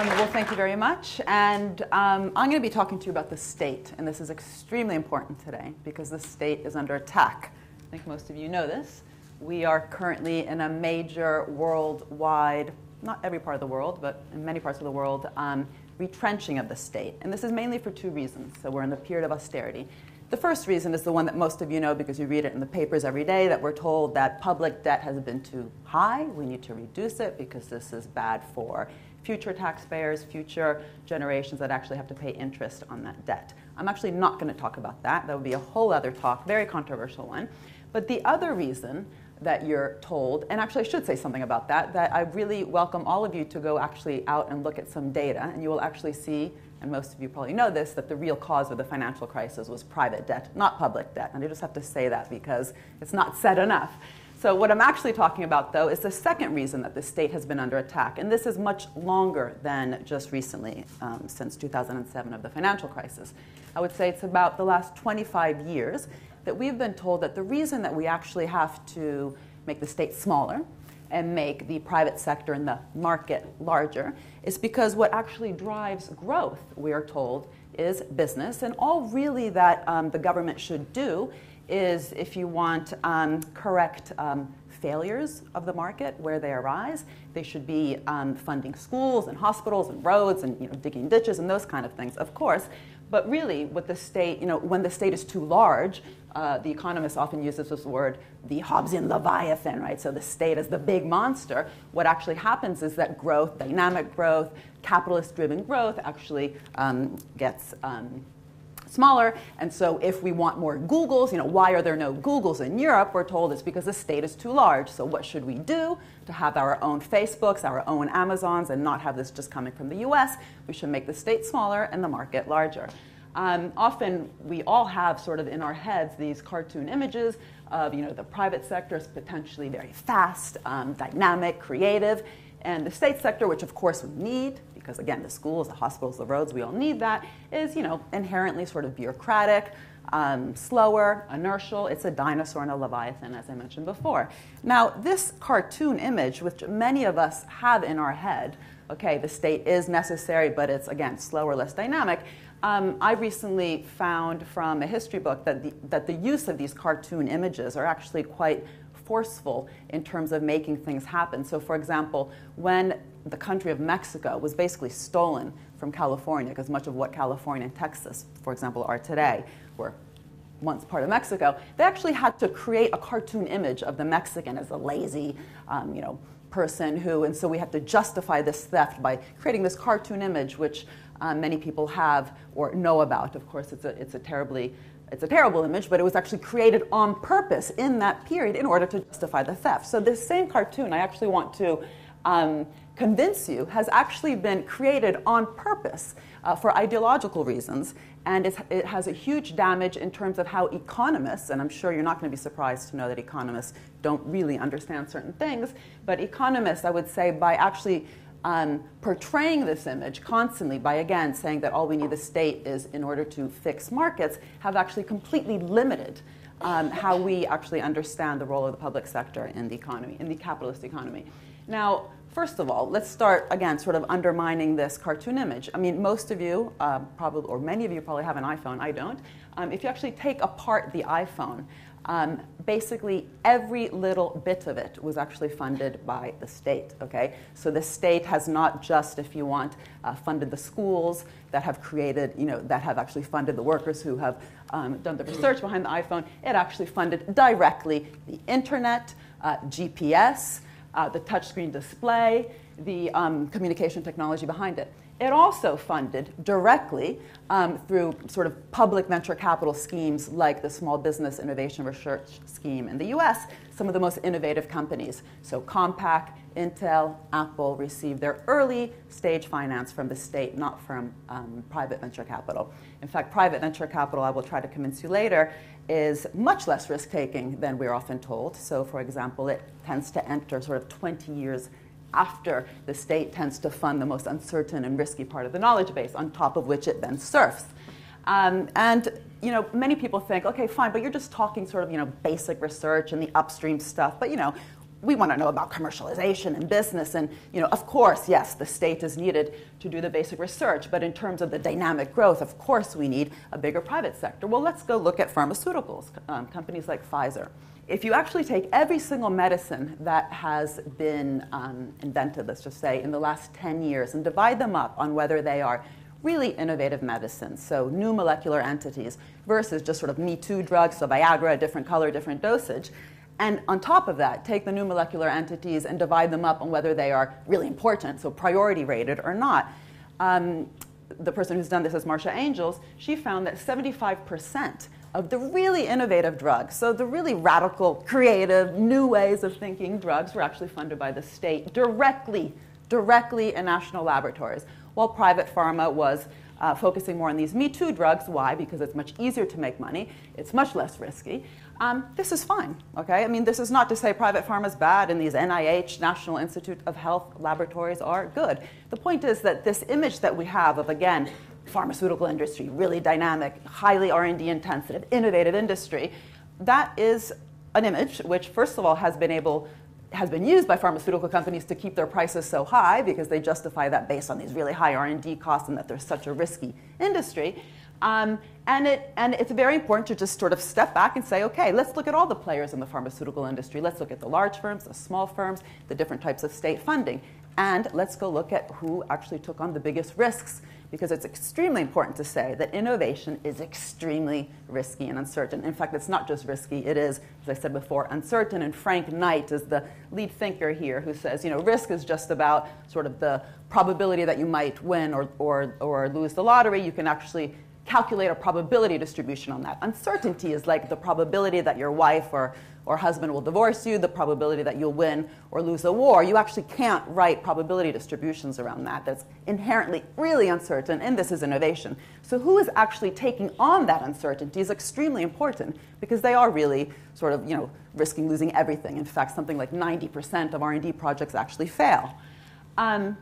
Um, well, thank you very much. And um, I'm going to be talking to you about the state. And this is extremely important today because the state is under attack. I think most of you know this. We are currently in a major worldwide, not every part of the world, but in many parts of the world, um, retrenching of the state. And this is mainly for two reasons. So we're in the period of austerity. The first reason is the one that most of you know because you read it in the papers every day that we're told that public debt has been too high. We need to reduce it because this is bad for future taxpayers, future generations that actually have to pay interest on that debt. I'm actually not going to talk about that. That would be a whole other talk, very controversial one. But the other reason that you're told, and actually I should say something about that, that I really welcome all of you to go actually out and look at some data, and you will actually see, and most of you probably know this, that the real cause of the financial crisis was private debt, not public debt. And I just have to say that because it's not said enough. So, what I'm actually talking about, though, is the second reason that the state has been under attack. And this is much longer than just recently, um, since 2007 of the financial crisis. I would say it's about the last 25 years that we've been told that the reason that we actually have to make the state smaller and make the private sector and the market larger is because what actually drives growth, we are told, is business. And all really that um, the government should do is if you want um, correct um, failures of the market where they arise, they should be um, funding schools and hospitals and roads and you know, digging ditches and those kind of things, of course. But really, what the state, you know, when the state is too large, uh, the economists often use this word, the Hobbesian leviathan, right? So the state is the big monster. What actually happens is that growth, dynamic growth, capitalist-driven growth, actually um, gets um, smaller. And so if we want more Googles, you know, why are there no Googles in Europe? We're told it's because the state is too large. So what should we do to have our own Facebooks, our own Amazons, and not have this just coming from the US? We should make the state smaller and the market larger. Um, often we all have sort of in our heads these cartoon images of you know the private sector is potentially very fast, um, dynamic, creative, and the state sector, which of course we need, because again, the schools, the hospitals, the roads, we all need that, is you know inherently sort of bureaucratic, um, slower, inertial. It's a dinosaur and a leviathan, as I mentioned before. Now, this cartoon image, which many of us have in our head, okay, the state is necessary, but it's again slower, less dynamic. Um, I recently found from a history book that the, that the use of these cartoon images are actually quite forceful in terms of making things happen. So, for example, when the country of Mexico was basically stolen from California, because much of what California and Texas, for example, are today were once part of Mexico, they actually had to create a cartoon image of the Mexican as a lazy, um, you know, person who, and so we have to justify this theft by creating this cartoon image, which um, many people have or know about. Of course, it's a, it's a terribly it's a terrible image, but it was actually created on purpose in that period in order to justify the theft. So this same cartoon, I actually want to um, convince you, has actually been created on purpose uh, for ideological reasons, and it has a huge damage in terms of how economists, and I'm sure you're not going to be surprised to know that economists don't really understand certain things, but economists, I would say, by actually um, portraying this image constantly by again saying that all we need the state is in order to fix markets have actually completely limited um, how we actually understand the role of the public sector in the economy, in the capitalist economy. Now, first of all, let's start again, sort of undermining this cartoon image. I mean, most of you, uh, probably, or many of you probably have an iPhone. I don't. Um, if you actually take apart the iPhone, um, basically every little bit of it was actually funded by the state. Okay, so the state has not just, if you want, uh, funded the schools that have created, you know, that have actually funded the workers who have um, done the research behind the iPhone. It actually funded directly the internet, uh, GPS, uh, the touchscreen display, the um, communication technology behind it. It also funded directly um, through sort of public venture capital schemes like the Small Business Innovation Research Scheme in the US, some of the most innovative companies. So Compaq, Intel, Apple received their early stage finance from the state, not from um, private venture capital. In fact, private venture capital, I will try to convince you later, is much less risk taking than we're often told. So, for example, it tends to enter sort of 20 years after the state tends to fund the most uncertain and risky part of the knowledge base, on top of which it then surfs. Um, and you know, many people think, okay, fine, but you're just talking sort of you know basic research and the upstream stuff. But you know, we want to know about commercialization and business. And, you know, of course, yes, the state is needed to do the basic research, but in terms of the dynamic growth, of course, we need a bigger private sector. Well, let's go look at pharmaceuticals, um, companies like Pfizer. If you actually take every single medicine that has been um, invented, let's just say, in the last 10 years, and divide them up on whether they are really innovative medicines, so new molecular entities, versus just sort of Me Too drugs, so Viagra, different color, different dosage, and on top of that, take the new molecular entities and divide them up on whether they are really important, so priority rated or not. Um, the person who's done this is Marcia Angell. She found that 75% of the really innovative drugs, so the really radical, creative, new ways of thinking drugs, were actually funded by the state directly, directly in national laboratories, while private pharma was uh, focusing more on these Me Too drugs. Why? Because it's much easier to make money, it's much less risky, um, this is fine, okay? I mean, this is not to say private pharma is bad and these NIH, National Institute of Health laboratories are good. The point is that this image that we have of, again, pharmaceutical industry, really dynamic, highly R&D intensive, innovative industry, that is an image which, first of all, has been able has been used by pharmaceutical companies to keep their prices so high because they justify that based on these really high R&D costs and that they're such a risky industry. Um, and, it, and it's very important to just sort of step back and say, okay, let's look at all the players in the pharmaceutical industry. Let's look at the large firms, the small firms, the different types of state funding. And let's go look at who actually took on the biggest risks. Because it's extremely important to say that innovation is extremely risky and uncertain. In fact, it's not just risky, it is, as I said before, uncertain. And Frank Knight is the lead thinker here who says, you know, risk is just about sort of the probability that you might win or, or, or lose the lottery. You can actually calculate a probability distribution on that. Uncertainty is like the probability that your wife or, or husband will divorce you, the probability that you'll win or lose a war. You actually can't write probability distributions around that. That's inherently really uncertain, and this is innovation. So, who is actually taking on that uncertainty is extremely important because they are really sort of, you know, risking losing everything. In fact, something like 90% of R&D projects actually fail. Um,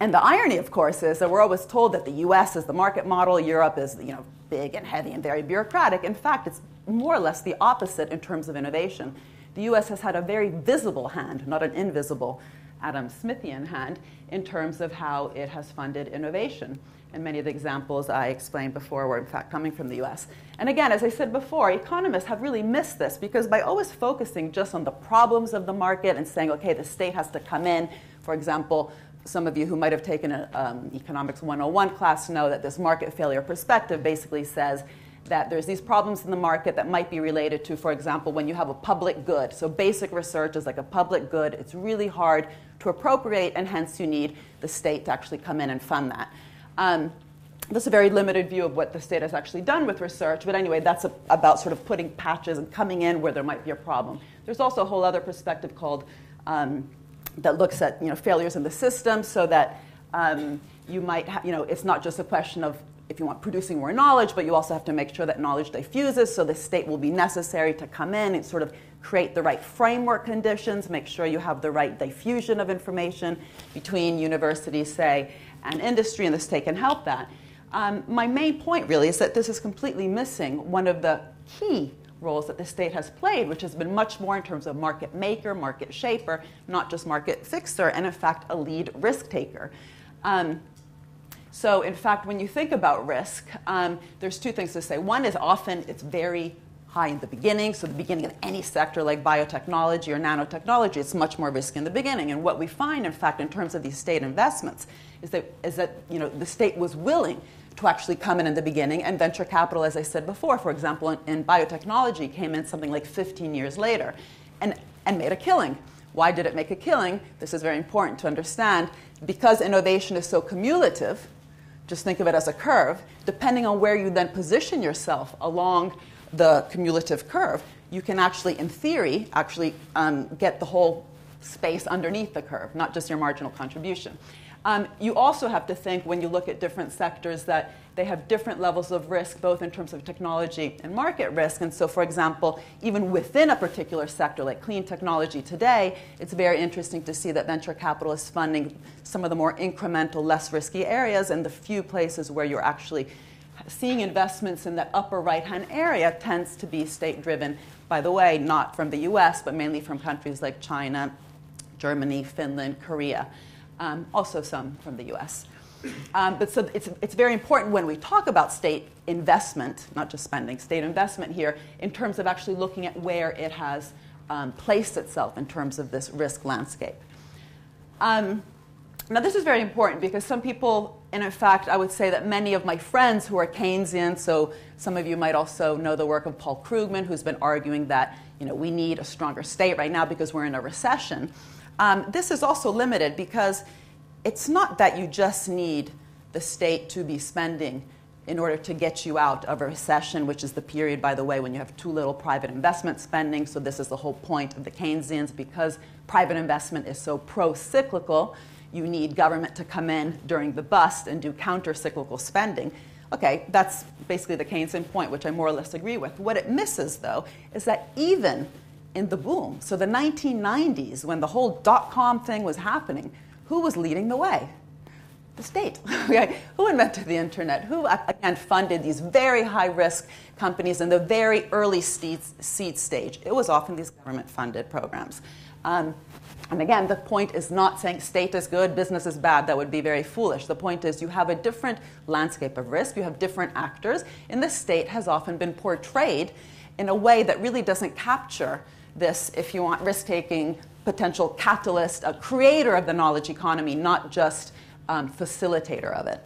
and the irony, of course, is that we're always told that the US is the market model, Europe is you know, big and heavy and very bureaucratic. In fact, it's more or less the opposite in terms of innovation. The US has had a very visible hand, not an invisible Adam Smithian hand, in terms of how it has funded innovation. And many of the examples I explained before were, in fact, coming from the US. And again, as I said before, economists have really missed this because by always focusing just on the problems of the market and saying, okay, the state has to come in, for example, some of you who might have taken an um, Economics 101 class know that this market failure perspective basically says that there's these problems in the market that might be related to, for example, when you have a public good. So basic research is like a public good. It's really hard to appropriate, and hence you need the state to actually come in and fund that. Um, that's a very limited view of what the state has actually done with research, but anyway, that's a, about sort of putting patches and coming in where there might be a problem. There's also a whole other perspective called um, that looks at you know, failures in the system so that um, you might, ha- you know, it's not just a question of if you want producing more knowledge, but you also have to make sure that knowledge diffuses. So the state will be necessary to come in and sort of create the right framework conditions, make sure you have the right diffusion of information between universities, say, and industry, and the state can help that. Um, my main point really is that this is completely missing one of the key roles that the state has played, which has been much more in terms of market maker, market shaper, not just market fixer, and in fact, a lead risk taker. Um, so, in fact, when you think about risk, um, there's two things to say. One is often it's very high in the beginning. So, the beginning of any sector like biotechnology or nanotechnology, it's much more risky in the beginning. And what we find, in fact, in terms of these state investments, is that, is that you know, the state was willing to actually come in in the beginning. And venture capital, as I said before, for example, in, in biotechnology, came in something like 15 years later and, and made a killing. Why did it make a killing? This is very important to understand. Because innovation is so cumulative, just think of it as a curve, depending on where you then position yourself along the cumulative curve, you can actually, in theory, actually um, get the whole space underneath the curve, not just your marginal contribution. Um, you also have to think when you look at different sectors that they have different levels of risk, both in terms of technology and market risk. And so, for example, even within a particular sector like clean technology today, it's very interesting to see that venture capital is funding some of the more incremental, less risky areas, and the few places where you're actually seeing investments in that upper right hand area tends to be state driven by the way, not from the US, but mainly from countries like China, Germany, Finland, Korea, um, also some from the US. Um, but so it's, it's very important when we talk about state investment, not just spending, state investment here, in terms of actually looking at where it has um, placed itself in terms of this risk landscape. Um, now, this is very important because some people, and in fact, I would say that many of my friends who are Keynesian, so some of you might also know the work of Paul Krugman, who's been arguing that you know, we need a stronger state right now because we're in a recession. Um, this is also limited because it's not that you just need the state to be spending in order to get you out of a recession, which is the period, by the way, when you have too little private investment spending. So, this is the whole point of the Keynesians because private investment is so pro cyclical, you need government to come in during the bust and do counter cyclical spending. Okay, that's basically the Keynesian point, which I more or less agree with. What it misses, though, is that even in the boom, so the 1990s, when the whole dot com thing was happening, who was leading the way? The state. okay. who invented the internet? Who, again, funded these very high risk companies in the very early seed, stage? It was often these government funded programs. Um, and again, the point is not saying state is good, business is bad. That would be very foolish. The point is you have a different landscape of risk, you have different actors, and the state has often been portrayed in a way that really doesn't capture this, if you want, risk taking potential catalyst, a creator of the knowledge economy, not just um, facilitator of it.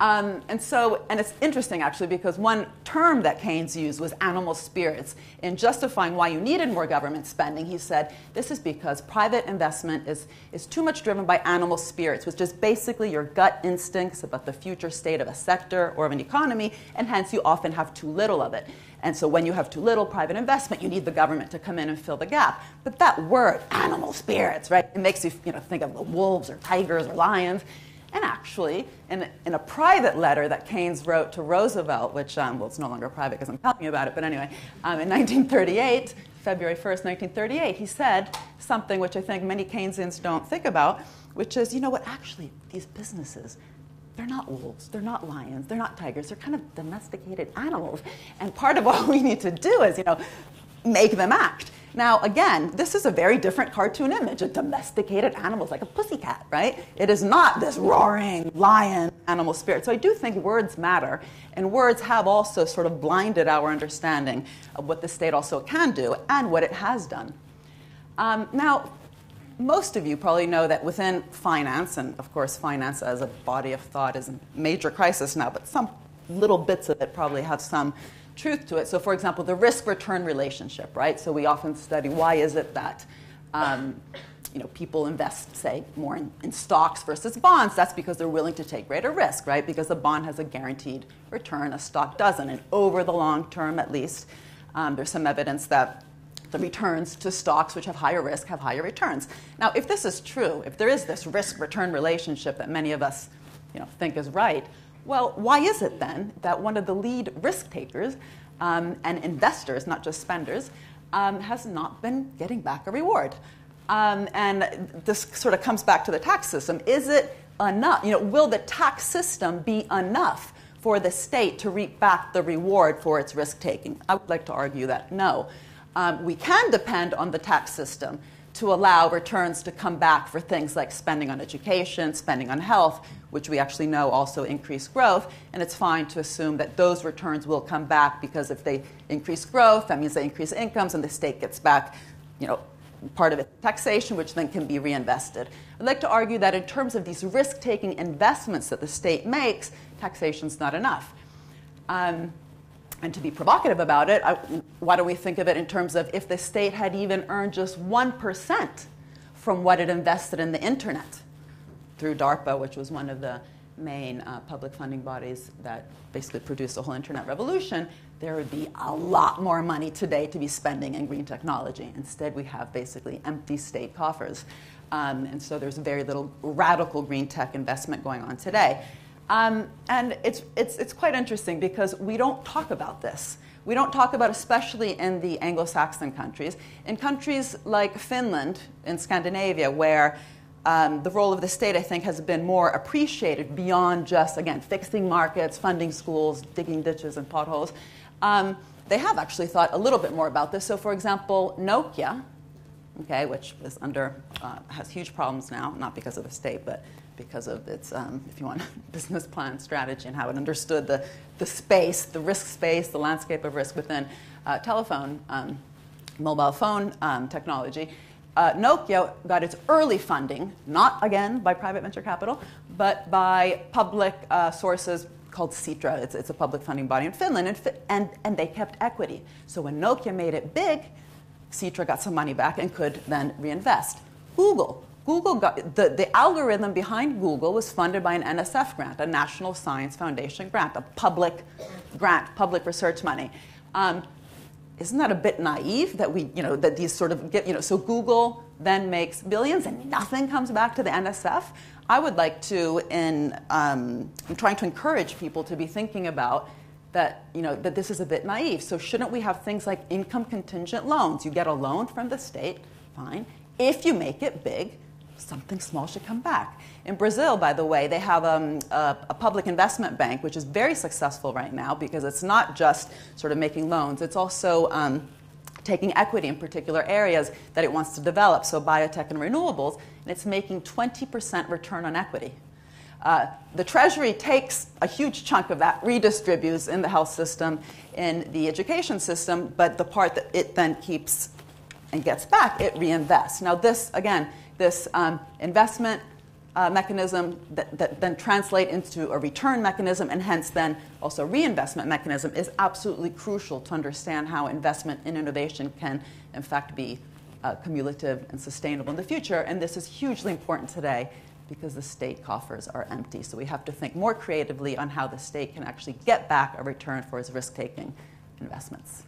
Um, and so, and it's interesting actually because one term that Keynes used was animal spirits. In justifying why you needed more government spending, he said this is because private investment is, is too much driven by animal spirits, which is basically your gut instincts about the future state of a sector or of an economy, and hence you often have too little of it. And so when you have too little private investment, you need the government to come in and fill the gap. But that word, animal spirits, right, it makes you, you know, think of the wolves or tigers or lions. And actually, in, in a private letter that Keynes wrote to Roosevelt, which, um, well, it's no longer private because I'm telling you about it, but anyway, um, in 1938, February 1st, 1938, he said something which I think many Keynesians don't think about, which is, you know what, actually, these businesses, they're not wolves, they're not lions, they're not tigers, they're kind of domesticated animals. And part of what we need to do is, you know, make them act. Now, again, this is a very different cartoon image. A domesticated animal is like a pussycat, right? It is not this roaring lion animal spirit. So I do think words matter, and words have also sort of blinded our understanding of what the state also can do and what it has done. Um, now, most of you probably know that within finance, and of course, finance as a body of thought is a major crisis now, but some little bits of it probably have some truth to it. So, for example, the risk return relationship, right? So, we often study why is it that um, you know, people invest, say, more in, in, stocks versus bonds. That's because they're willing to take greater risk, right? Because a bond has a guaranteed return, a stock doesn't. And over the long term, at least, um, there's some evidence that the returns to stocks which have higher risk have higher returns. Now, if this is true, if there is this risk return relationship that many of us you know, think is right, well, why is it then that one of the lead risk takers um, and investors, not just spenders, um, has not been getting back a reward? Um, and this sort of comes back to the tax system. Is it enough? You know, will the tax system be enough for the state to reap back the reward for its risk taking? I would like to argue that no um, we can depend on the tax system to allow returns to come back for things like spending on education, spending on health, which we actually know also increase growth. And it's fine to assume that those returns will come back because if they increase growth, that means they increase incomes and the state gets back, you know, part of it taxation, which then can be reinvested. I'd like to argue that in terms of these risk-taking investments that the state makes, taxation is not enough. Um, and to be provocative about it, I, why don't we think of it in terms of if the state had even earned just 1% from what it invested in the internet through DARPA, which was one of the main uh, public funding bodies that basically produced the whole internet revolution, there would be a lot more money today to be spending in green technology. Instead, we have basically empty state coffers. Um, and so there's very little radical green tech investment going on today. Um, and it's, it's, it's quite interesting because we don't talk about this. We don't talk about, especially in the Anglo Saxon countries. In countries like Finland, in Scandinavia, where um, the role of the state, I think, has been more appreciated beyond just, again, fixing markets, funding schools, digging ditches and potholes. Um, they have actually thought a little bit more about this. So, for example, Nokia, okay, which is under uh, has huge problems now, not because of the state, but because of its, um, if you want, business plan strategy and how it understood the, the space, the risk space, the landscape of risk within uh, telephone, um, mobile phone um, technology. Uh, Nokia got its early funding, not again by private venture capital, but by public uh, sources called Sitra. It's, it's, a public funding body in Finland, and, and, and they kept equity. So when Nokia made it big, Sitra got some money back and could then reinvest. Google. Google got, the, the algorithm behind Google was funded by an NSF grant, a National Science Foundation grant, a public grant, public research money. Um, isn't that a bit naive that we, you know, that these sort of get, you know, so Google then makes billions and nothing comes back to the NSF? I would like to, in um, I'm trying to encourage people to be thinking about that, you know, that this is a bit naive. So shouldn't we have things like income contingent loans? You get a loan from the state, fine. If you make it big, something small should come back. In Brazil, by the way, they have um, a, a, public investment bank, which is very successful right now because it's not just sort of making loans, it's also um, taking equity in particular areas that it wants to develop, so biotech and renewables, and it's making 20% return on equity. Uh, the Treasury takes a huge chunk of that, redistributes in the health system, in the education system, but the part that it then keeps and gets back, it reinvests. Now, this, again, this um, investment uh, mechanism that, that, then translate into a return mechanism and hence then also reinvestment mechanism is absolutely crucial to understand how investment in innovation can in fact be uh, cumulative and sustainable in the future. And this is hugely important today because the state coffers are empty. So we have to think more creatively on how the state can actually get back a return for its risk taking investments.